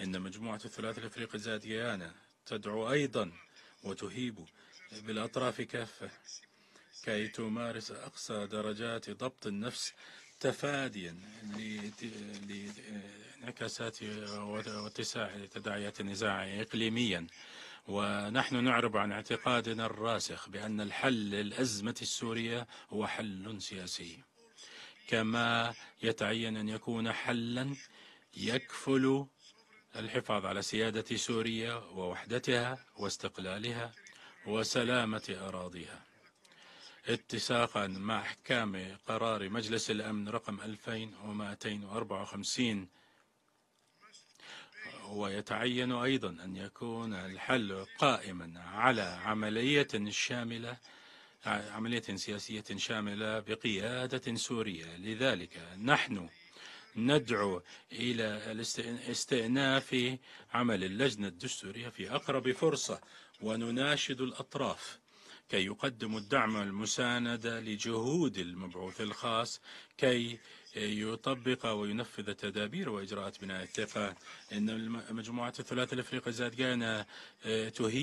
إن مجموعة الثلاث الأفريقي ذات غيانا تدعو أيضا وتهيب بالأطراف كافة. كي تمارس أقصى درجات ضبط النفس تفاديا لانعكاسات واتساع تداعيات النزاع إقليميا. ونحن نعرب عن اعتقادنا الراسخ بأن الحل للأزمة السورية هو حل سياسي. كما يتعين أن يكون حلا يكفل الحفاظ على سيادة سوريا ووحدتها واستقلالها وسلامة أراضيها. اتساقا مع إحكام قرار مجلس الأمن رقم 2254 ويتعين أيضا أن يكون الحل قائما على عملية شاملة عملية سياسية شاملة بقيادة سورية. لذلك نحن ندعو إلى استئناف عمل اللجنة الدستورية في أقرب فرصة ونناشد الأطراف كي يقدموا الدعم والمساندة لجهود المبعوث الخاص كي يطبق وينفذ تدابير وإجراءات بناء الثقة. إن مجموعة الثلاث الأفريقية زاد تهي